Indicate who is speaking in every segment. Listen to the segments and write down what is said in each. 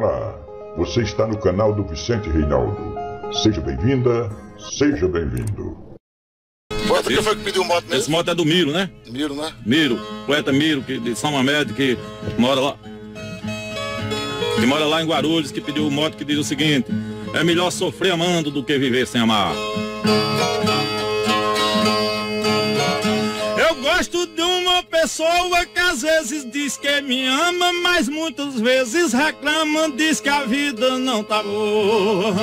Speaker 1: Olá, você está no canal do Vicente Reinaldo. Seja bem-vinda, seja bem-vindo.
Speaker 2: Poeta, quem foi que pediu moto mesmo?
Speaker 3: Esse moto é do Miro, né?
Speaker 2: Miro, né?
Speaker 3: Miro, poeta Miro, que, de São Mamed, que mora lá. Que mora lá em Guarulhos, que pediu moto que diz o seguinte: é melhor sofrer amando do que viver sem amar. Uma pessoa que às vezes diz que me ama, mas muitas vezes reclama, diz que a vida não tá boa.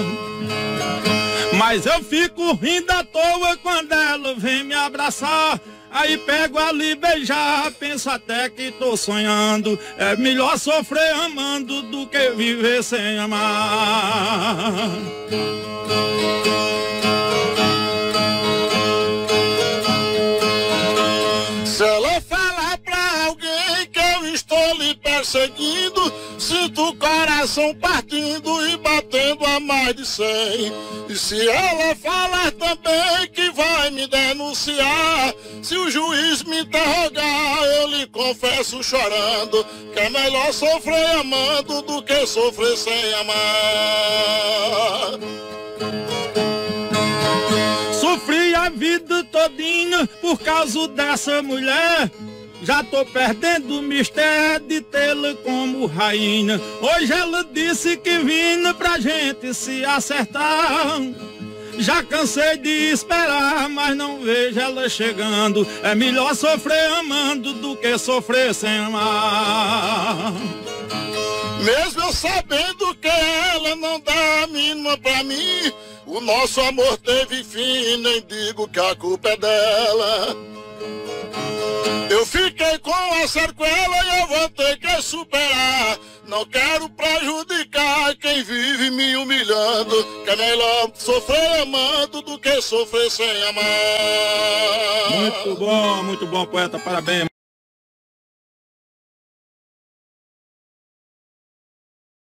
Speaker 3: Mas eu fico rindo à toa quando ela vem me abraçar. Aí pego ali beijar, penso até que tô sonhando. É melhor sofrer amando do que viver sem amar.
Speaker 2: Falar pra alguém que eu estou lhe perseguindo, sinto o coração partindo e batendo a mais de cem. E se ela falar também que vai me denunciar, se o juiz me interrogar, eu lhe confesso chorando que é melhor sofrer amando do que sofrer sem amar.
Speaker 3: Vida todinha por causa dessa mulher. Já tô perdendo o mistério de tê-la como rainha. Hoje ela disse que vinha pra gente se acertar. Já cansei de esperar, mas não vejo ela chegando. É melhor sofrer amando do que sofrer sem amar.
Speaker 2: Mesmo eu sabendo que ela não dá a mínima pra mim, o nosso amor teve fim, nem digo que a culpa é dela. Eu fiquei com a sequela e eu vou ter que superar. Não quero prejudicar quem vive me humilhando. Que é melhor sofrer amando do que sofrer sem amar.
Speaker 3: Muito bom, muito bom, poeta, parabéns.